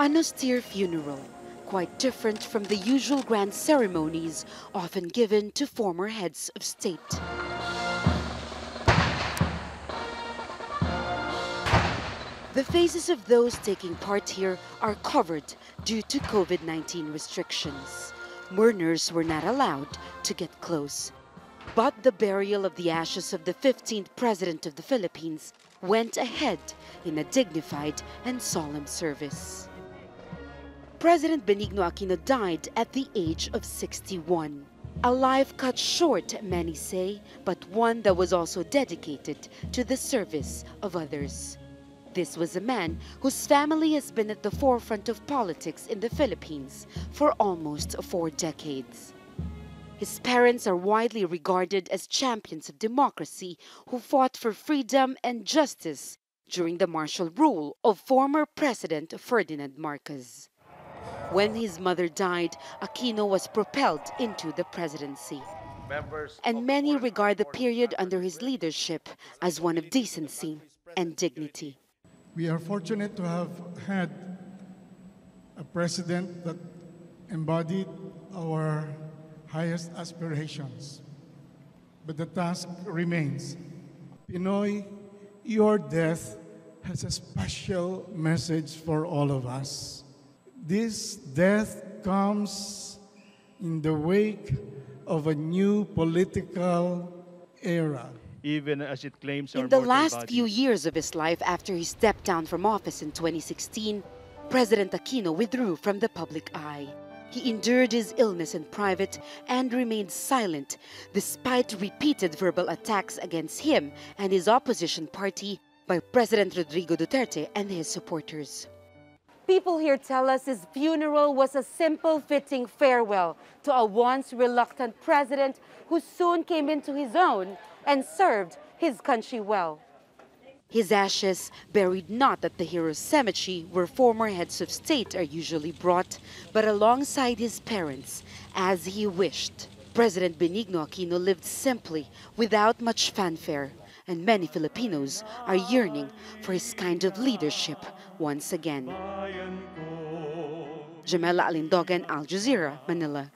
An austere funeral, quite different from the usual grand ceremonies often given to former heads of state. The faces of those taking part here are covered due to COVID-19 restrictions. Mourners were not allowed to get close. But the burial of the ashes of the 15th President of the Philippines went ahead in a dignified and solemn service. President Benigno Aquino died at the age of 61. A life cut short, many say, but one that was also dedicated to the service of others. This was a man whose family has been at the forefront of politics in the Philippines for almost four decades. His parents are widely regarded as champions of democracy who fought for freedom and justice during the martial rule of former President Ferdinand Marcos. When his mother died, Aquino was propelled into the presidency. And many regard the period under his leadership as one of decency and dignity. We are fortunate to have had a president that embodied our highest aspirations. But the task remains. PNoy, your death has a special message for all of us. This death comes in the wake of a new political era even as it claims our In the last bodies. few years of his life after he stepped down from office in 2016, President Aquino withdrew from the public eye. He endured his illness in private and remained silent despite repeated verbal attacks against him and his opposition party by President Rodrigo Duterte and his supporters. People here tell us his funeral was a simple, fitting farewell to a once reluctant president who soon came into his own and served his country well. His ashes buried not at the Heroes Cemetery where former heads of state are usually brought, but alongside his parents, as he wished. President Benigno Aquino lived simply, without much fanfare, and many Filipinos are yearning for his kind of leadership once again. Jamela Alindogan, Al Jazeera, Manila.